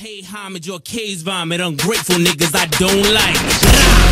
pay homage or case vomit. Ungrateful niggas I don't like.